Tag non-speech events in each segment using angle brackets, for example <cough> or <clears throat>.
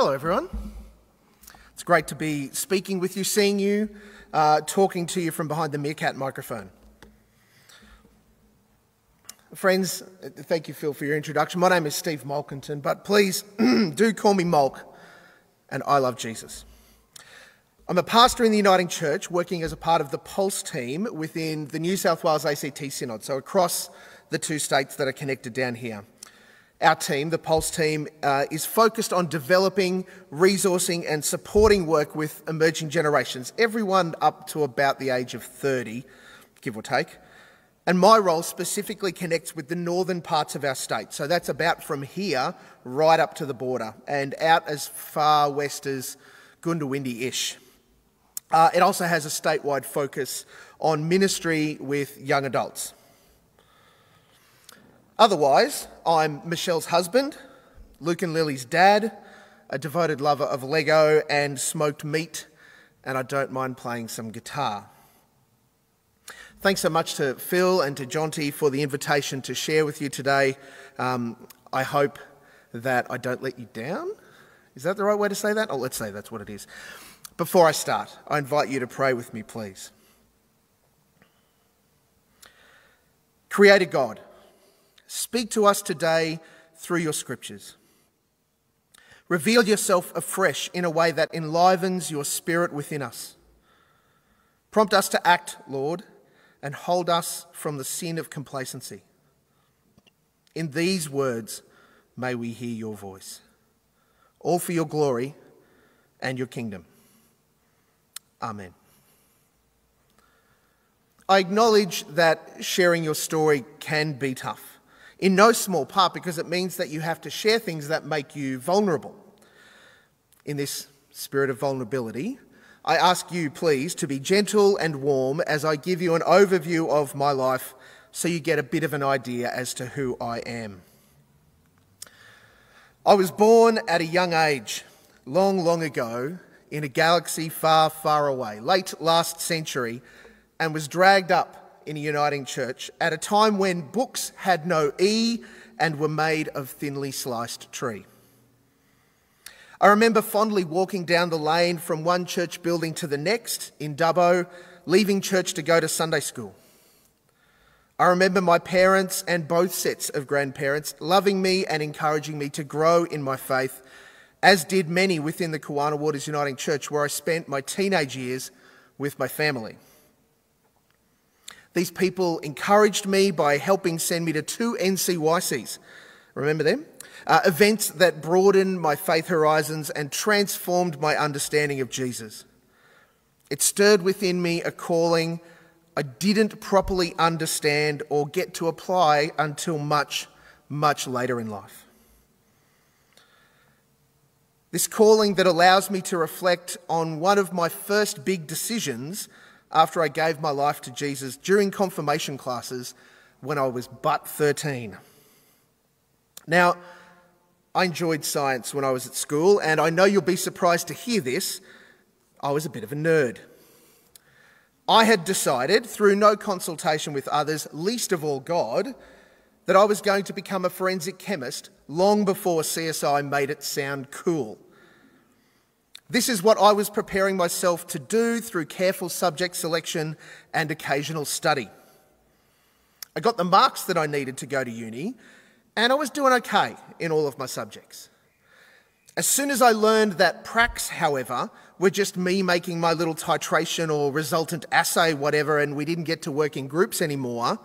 Hello, everyone. It's great to be speaking with you, seeing you, uh, talking to you from behind the Meerkat microphone. Friends, thank you, Phil, for your introduction. My name is Steve Molkentin, but please <clears throat> do call me Molk, and I love Jesus. I'm a pastor in the Uniting Church, working as a part of the Pulse team within the New South Wales ACT Synod, so across the two states that are connected down here. Our team, the Pulse team, uh, is focused on developing, resourcing, and supporting work with emerging generations, everyone up to about the age of 30, give or take. And my role specifically connects with the northern parts of our state. So that's about from here right up to the border and out as far west as Goondiwindi ish. Uh, it also has a statewide focus on ministry with young adults. Otherwise, I'm Michelle's husband, Luke and Lily's dad, a devoted lover of Lego and smoked meat, and I don't mind playing some guitar. Thanks so much to Phil and to Jonty for the invitation to share with you today. Um, I hope that I don't let you down. Is that the right way to say that? Oh, let's say that's what it is. Before I start, I invite you to pray with me, please. Creator God, Speak to us today through your scriptures. Reveal yourself afresh in a way that enlivens your spirit within us. Prompt us to act, Lord, and hold us from the sin of complacency. In these words, may we hear your voice. All for your glory and your kingdom. Amen. I acknowledge that sharing your story can be tough in no small part because it means that you have to share things that make you vulnerable. In this spirit of vulnerability, I ask you, please, to be gentle and warm as I give you an overview of my life so you get a bit of an idea as to who I am. I was born at a young age, long, long ago, in a galaxy far, far away, late last century, and was dragged up in a uniting church at a time when books had no E and were made of thinly sliced tree. I remember fondly walking down the lane from one church building to the next in Dubbo, leaving church to go to Sunday school. I remember my parents and both sets of grandparents loving me and encouraging me to grow in my faith, as did many within the Kawana Waters Uniting Church, where I spent my teenage years with my family. These people encouraged me by helping send me to two NCYCs. Remember them? Uh, events that broadened my faith horizons and transformed my understanding of Jesus. It stirred within me a calling I didn't properly understand or get to apply until much, much later in life. This calling that allows me to reflect on one of my first big decisions after I gave my life to Jesus during confirmation classes when I was but 13. Now, I enjoyed science when I was at school, and I know you'll be surprised to hear this. I was a bit of a nerd. I had decided, through no consultation with others, least of all God, that I was going to become a forensic chemist long before CSI made it sound cool. This is what I was preparing myself to do through careful subject selection and occasional study. I got the marks that I needed to go to uni, and I was doing okay in all of my subjects. As soon as I learned that pracs, however, were just me making my little titration or resultant assay, whatever, and we didn't get to work in groups anymore,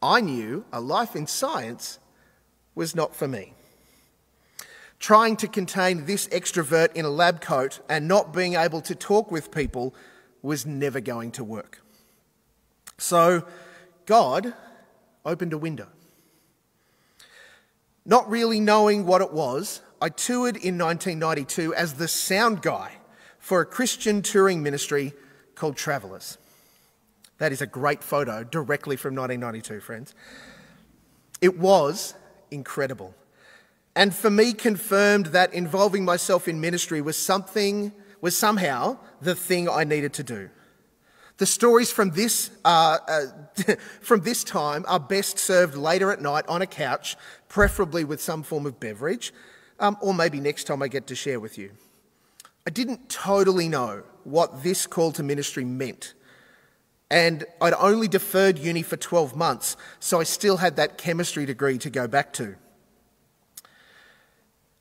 I knew a life in science was not for me trying to contain this extrovert in a lab coat and not being able to talk with people was never going to work. So God opened a window. Not really knowing what it was, I toured in 1992 as the sound guy for a Christian touring ministry called Travelers. That is a great photo directly from 1992, friends. It was incredible and for me confirmed that involving myself in ministry was something, was somehow the thing I needed to do. The stories from this, uh, uh, <laughs> from this time are best served later at night on a couch, preferably with some form of beverage. um, or maybe next time I get to share with you. I didn't totally know what this call to ministry meant. And I'd only deferred uni for 12 months, so I still had that chemistry degree to go back to.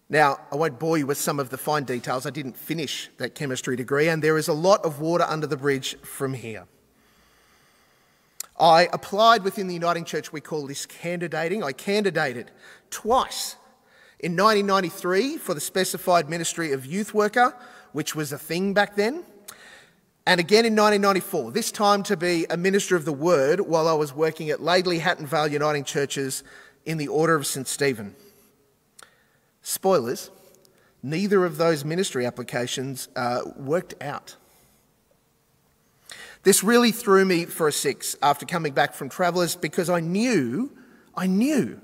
Now, I won't bore you with some of the fine details. I didn't finish that chemistry degree, and there is a lot of water under the bridge from here. I applied within the Uniting Church, we call this candidating. I candidated twice in 1993 for the specified ministry of youth worker, which was a thing back then, and again in 1994, this time to be a minister of the word while I was working at Laidley Hatton Vale Uniting Churches in the Order of St. Stephen. Spoilers, neither of those ministry applications uh, worked out. This really threw me for a six after coming back from Travellers because I knew, I knew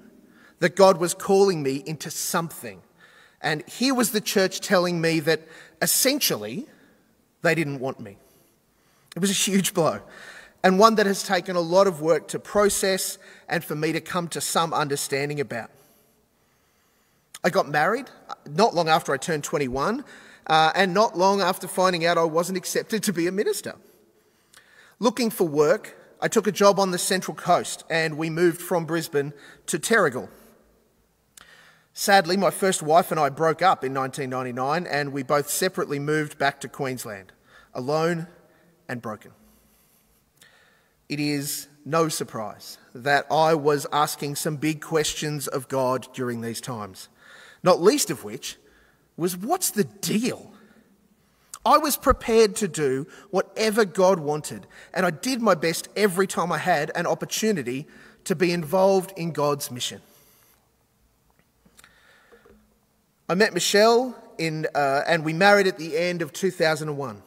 that God was calling me into something. And here was the church telling me that essentially they didn't want me. It was a huge blow, and one that has taken a lot of work to process and for me to come to some understanding about. I got married uh, not long after I turned 21, uh, and not long after finding out I wasn't accepted to be a minister. Looking for work, I took a job on the Central Coast and we moved from Brisbane to Terrigal. Sadly, my first wife and I broke up in 1999 and we both separately moved back to Queensland, alone and broken. It is no surprise that I was asking some big questions of God during these times, not least of which was what's the deal? I was prepared to do whatever God wanted, and I did my best every time I had an opportunity to be involved in God's mission. I met Michelle in, uh, and we married at the end of 2001.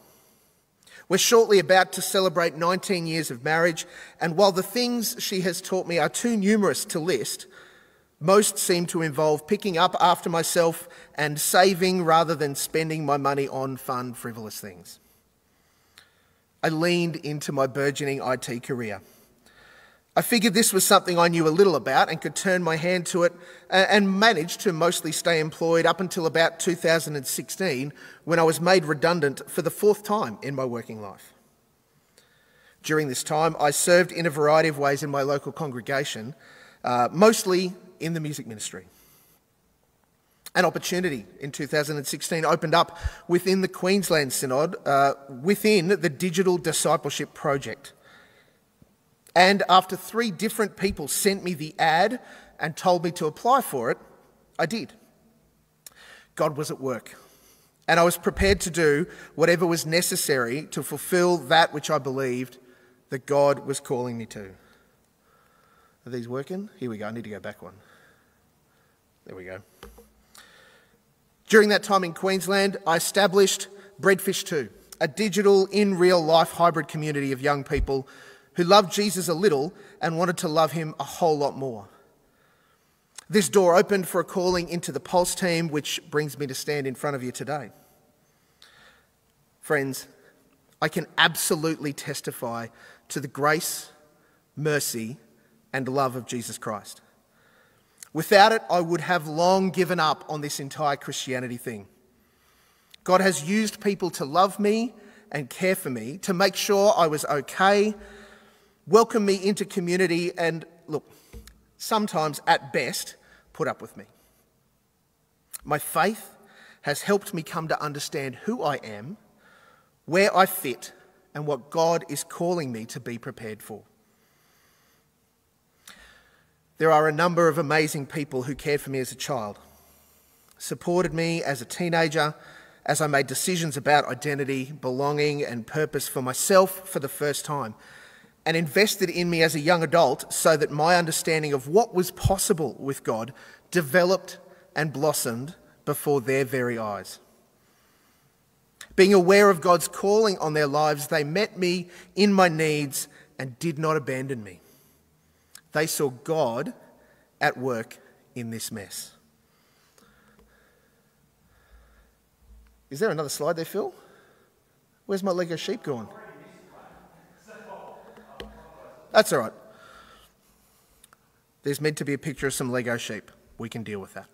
We're shortly about to celebrate 19 years of marriage, and while the things she has taught me are too numerous to list, most seem to involve picking up after myself and saving rather than spending my money on fun, frivolous things. I leaned into my burgeoning IT career. I figured this was something I knew a little about and could turn my hand to it and managed to mostly stay employed up until about 2016 when I was made redundant for the fourth time in my working life. During this time, I served in a variety of ways in my local congregation, uh, mostly in the music ministry. An opportunity in 2016 opened up within the Queensland Synod, uh, within the Digital Discipleship Project. And after three different people sent me the ad and told me to apply for it, I did. God was at work. And I was prepared to do whatever was necessary to fulfill that which I believed that God was calling me to. Are these working? Here we go. I need to go back one. There we go. During that time in Queensland, I established Breadfish 2, a digital, in real life hybrid community of young people who loved Jesus a little and wanted to love him a whole lot more. This door opened for a calling into the Pulse team, which brings me to stand in front of you today. Friends, I can absolutely testify to the grace, mercy, and love of Jesus Christ. Without it, I would have long given up on this entire Christianity thing. God has used people to love me and care for me, to make sure I was okay welcome me into community, and look, sometimes at best, put up with me. My faith has helped me come to understand who I am, where I fit, and what God is calling me to be prepared for. There are a number of amazing people who cared for me as a child, supported me as a teenager, as I made decisions about identity, belonging, and purpose for myself for the first time and invested in me as a young adult so that my understanding of what was possible with God developed and blossomed before their very eyes. Being aware of God's calling on their lives, they met me in my needs and did not abandon me. They saw God at work in this mess. Is there another slide there, Phil? Where's my Lego sheep gone? That's all right. There's meant to be a picture of some Lego sheep. We can deal with that.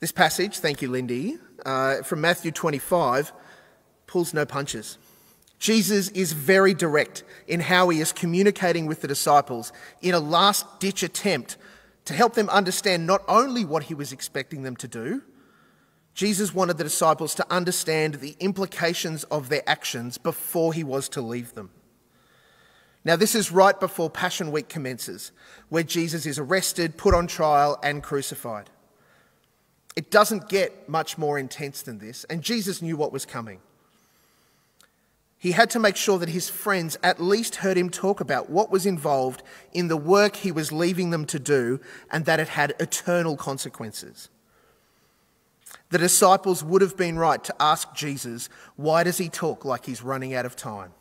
This passage, thank you, Lindy, uh, from Matthew 25, pulls no punches. Jesus is very direct in how he is communicating with the disciples in a last ditch attempt to help them understand not only what he was expecting them to do, Jesus wanted the disciples to understand the implications of their actions before he was to leave them. Now, this is right before Passion Week commences, where Jesus is arrested, put on trial, and crucified. It doesn't get much more intense than this, and Jesus knew what was coming. He had to make sure that his friends at least heard him talk about what was involved in the work he was leaving them to do and that it had eternal consequences. The disciples would have been right to ask Jesus, why does he talk like he's running out of time?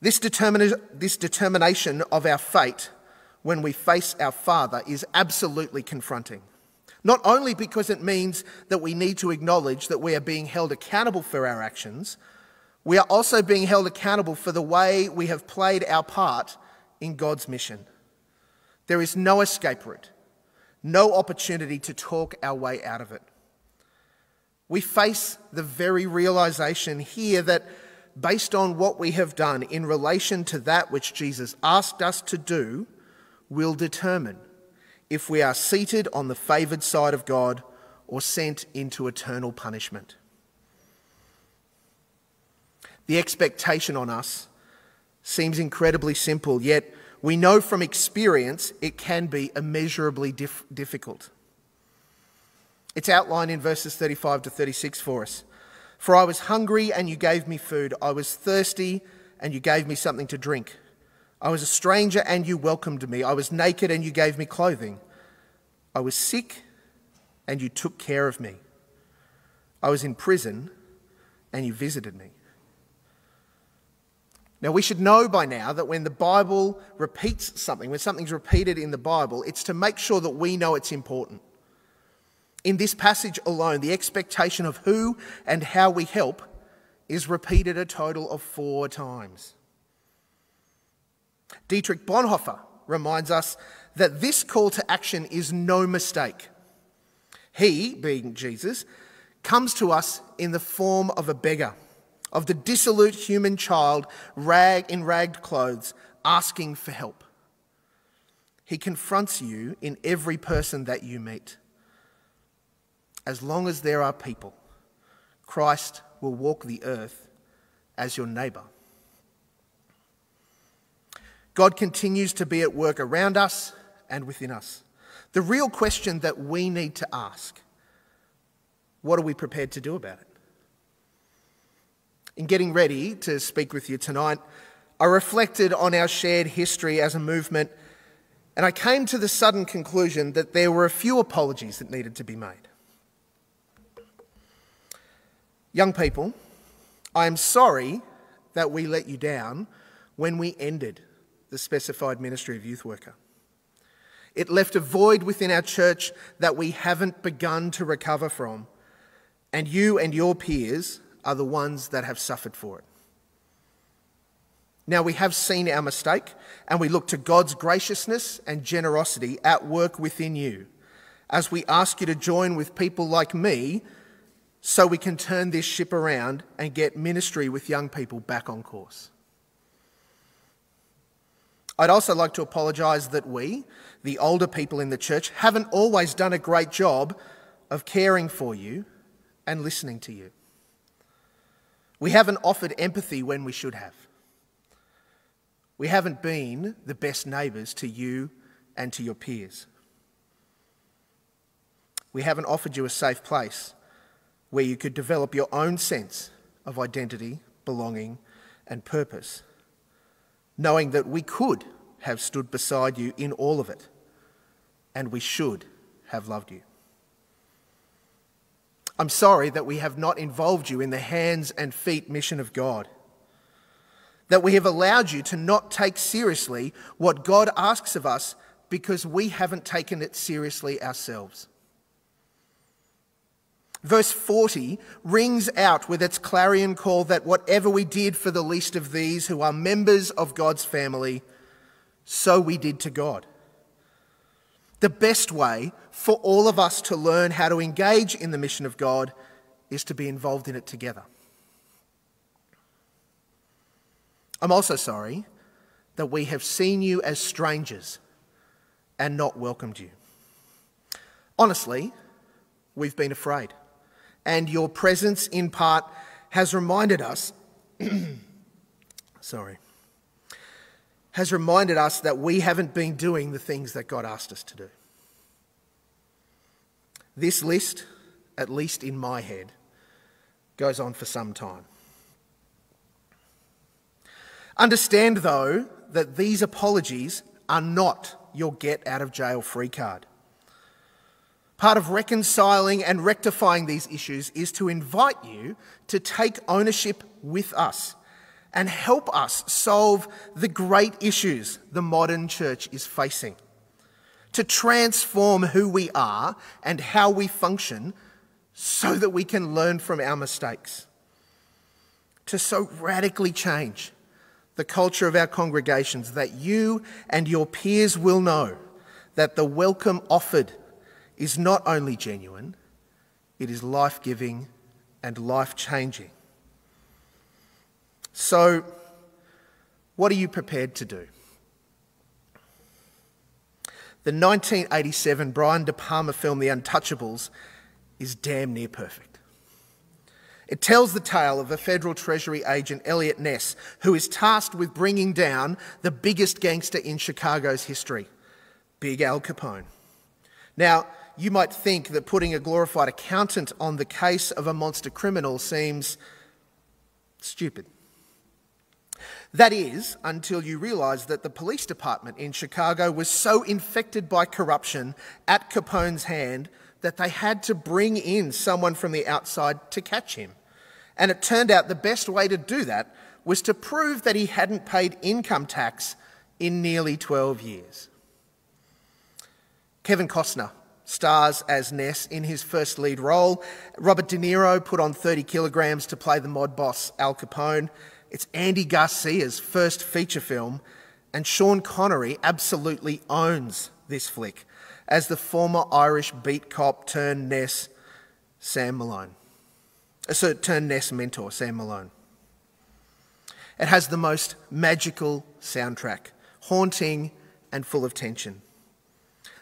This, determina- this determination of our fate when we face our Father is absolutely confronting. Not only because it means that we need to acknowledge that we are being held accountable for our actions, we are also being held accountable for the way we have played our part in God's mission. There is no escape route, no opportunity to talk our way out of it. We face the very realization here that based on what we have done in relation to that which Jesus asked us to do, will determine if we are seated on the favoured side of God or sent into eternal punishment. The expectation on us seems incredibly simple, yet we know from experience it can be immeasurably dif- difficult. It's outlined in verses 35 to 36 for us. For I was hungry and you gave me food, I was thirsty and you gave me something to drink. I was a stranger and you welcomed me. I was naked and you gave me clothing. I was sick and you took care of me. I was in prison and you visited me. Now, we should know by now that when the Bible repeats something, when something's repeated in the Bible, it's to make sure that we know it's important. In this passage alone, the expectation of who and how we help is repeated a total of four times. Dietrich Bonhoeffer reminds us that this call to action is no mistake. He, being Jesus, comes to us in the form of a beggar, of the dissolute human child rag in ragged clothes, asking for help. He confronts you in every person that you meet. As long as there are people, Christ will walk the earth as your neighbour. God continues to be at work around us and within us. The real question that we need to ask what are we prepared to do about it? In getting ready to speak with you tonight, I reflected on our shared history as a movement, and I came to the sudden conclusion that there were a few apologies that needed to be made. Young people, I am sorry that we let you down when we ended the specified ministry of youth worker. It left a void within our church that we haven't begun to recover from, and you and your peers are the ones that have suffered for it. Now we have seen our mistake, and we look to God's graciousness and generosity at work within you as we ask you to join with people like me so we can turn this ship around and get ministry with young people back on course. I'd also like to apologise that we, the older people in the church, haven't always done a great job of caring for you and listening to you. We haven't offered empathy when we should have. We haven't been the best neighbours to you and to your peers. We haven't offered you a safe place where you could develop your own sense of identity, belonging, and purpose knowing that we could have stood beside you in all of it, and we should have loved you. I'm sorry that we have not involved you in the hands and feet mission of God, that we have allowed you to not take seriously what God asks of us because we haven't taken it seriously ourselves. Verse 40 rings out with its clarion call that whatever we did for the least of these who are members of God's family, so we did to God. The best way for all of us to learn how to engage in the mission of God is to be involved in it together. I'm also sorry that we have seen you as strangers and not welcomed you. Honestly, we've been afraid, and your presence in part has reminded us <clears throat> sorry has reminded us that we haven't been doing the things that God asked us to do. This list, at least in my head, goes on for some time. Understand, though, that these apologies are not your get out of jail free card. Part of reconciling and rectifying these issues is to invite you to take ownership with us and help us solve the great issues the modern church is facing, to transform who we are and how we function so that we can learn from our mistakes, to so radically change the culture of our congregations that you and your peers will know that the welcome offered is not only genuine, it is life giving and life changing. So, what are you prepared to do? The 1987 Brian De Palma film The Untouchables is damn near perfect. It tells the tale of a Federal Treasury agent, Elliot Ness, who is tasked with bringing down the biggest gangster in Chicago's history, Big Al Capone. Now, you might think that putting a glorified accountant on the case of a monster criminal seems stupid. That is, until you realise that the police department in Chicago was so infected by corruption at Capone's hand that they had to bring in someone from the outside to catch him. And it turned out the best way to do that was to prove that he hadn't paid income tax in nearly 12 years. Kevin Costner stars as Ness in his first lead role. Robert De Niro put on 30 kilograms to play the mob boss Al Capone. It's Andy Garcia's first feature film, and Sean Connery absolutely owns this flick as the former Irish beat cop turned Ness Sam Malone. Uh, so turned Ness mentor Sam Malone. It has the most magical soundtrack, haunting and full of tension.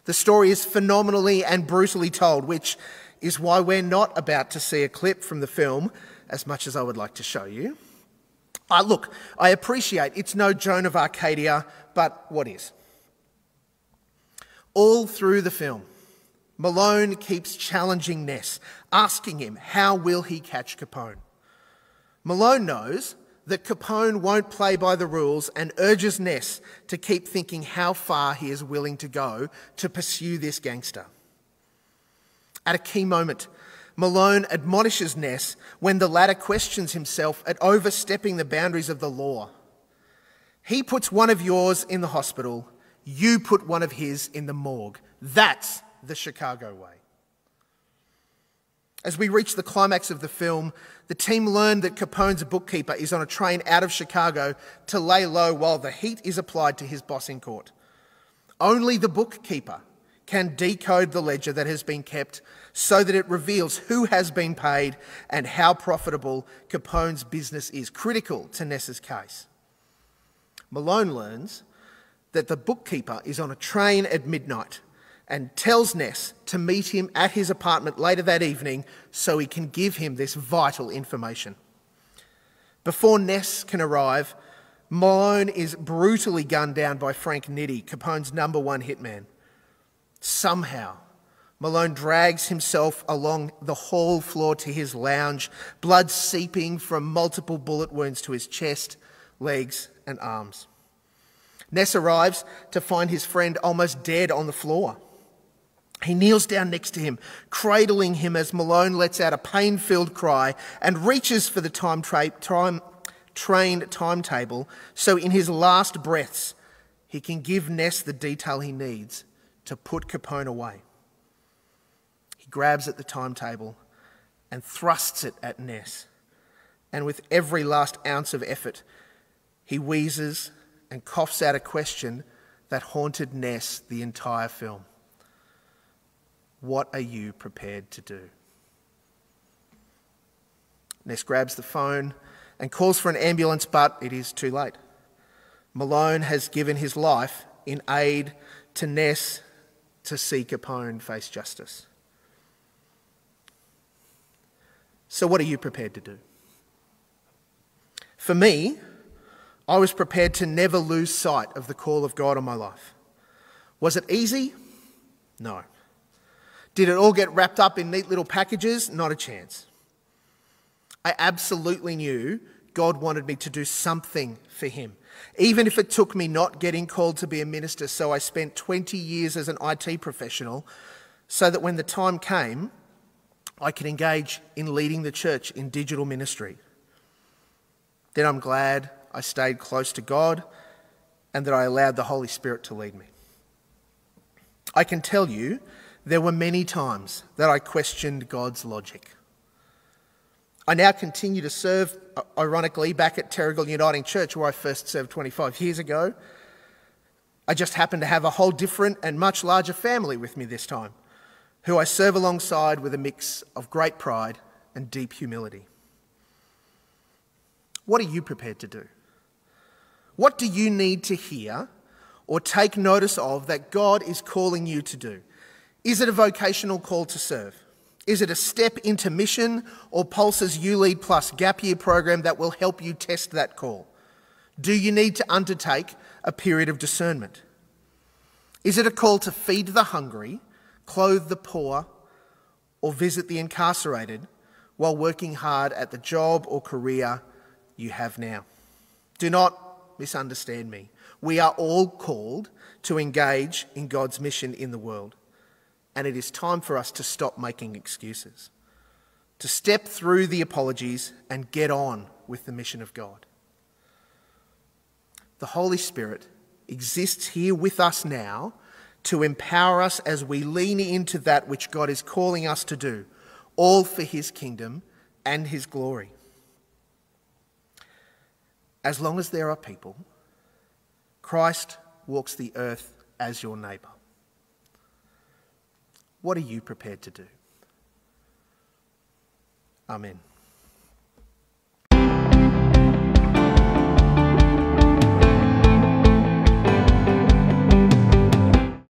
The story is phenomenally and brutally told, which is why we're not about to see a clip from the film, as much as I would like to show you. Uh, look, I appreciate it's no Joan of Arcadia, but what is? All through the film, Malone keeps challenging Ness, asking him how will he catch Capone. Malone knows that Capone won't play by the rules and urges Ness to keep thinking how far he is willing to go to pursue this gangster. At a key moment, Malone admonishes Ness when the latter questions himself at overstepping the boundaries of the law. He puts one of yours in the hospital, you put one of his in the morgue. That's the Chicago way. As we reach the climax of the film, the team learn that Capone's bookkeeper is on a train out of Chicago to lay low while the heat is applied to his boss in court. Only the bookkeeper can decode the ledger that has been kept so that it reveals who has been paid and how profitable Capone's business is, critical to Ness's case. Malone learns that the bookkeeper is on a train at midnight and tells Ness to meet him at his apartment later that evening so he can give him this vital information. Before Ness can arrive, Malone is brutally gunned down by Frank Nitti, Capone's number one hitman. Somehow, Malone drags himself along the hall floor to his lounge, blood seeping from multiple bullet wounds to his chest, legs, and arms. Ness arrives to find his friend almost dead on the floor. He kneels down next to him, cradling him as Malone lets out a pain filled cry and reaches for the time, tra- time trained timetable so in his last breaths he can give Ness the detail he needs to put Capone away. He grabs at the timetable and thrusts it at Ness. And with every last ounce of effort, he wheezes and coughs out a question that haunted Ness the entire film. What are you prepared to do? Ness grabs the phone and calls for an ambulance, but it is too late. Malone has given his life in aid to Ness to see Capone face justice. So, what are you prepared to do? For me, I was prepared to never lose sight of the call of God on my life. Was it easy? No. Did it all get wrapped up in neat little packages? Not a chance. I absolutely knew God wanted me to do something for Him, even if it took me not getting called to be a minister. So I spent 20 years as an IT professional so that when the time came, I could engage in leading the church in digital ministry. Then I'm glad I stayed close to God and that I allowed the Holy Spirit to lead me. I can tell you there were many times that I questioned God's logic. I now continue to serve, uh, ironically, back at Terrigal Uniting Church, where I first served 25 years ago. I just happen to have a whole different and much larger family with me this time, who I serve alongside with a mix of great pride and deep humility. What are you prepared to do? What do you need to hear or take notice of that God is calling you to do? Is it a vocational call to serve? Is it a step into mission or Pulse's ULEAD Plus gap year program that will help you test that call? Do you need to undertake a period of discernment? Is it a call to feed the hungry, clothe the poor, or visit the incarcerated while working hard at the job or career you have now? Do not misunderstand me. We are all called to engage in God's mission in the world. And it is time for us to stop making excuses, to step through the apologies and get on with the mission of God. The Holy Spirit exists here with us now to empower us as we lean into that which God is calling us to do, all for His kingdom and His glory as long as there are people, Christ walks the earth as your neighbour. What are you prepared to do? Amen.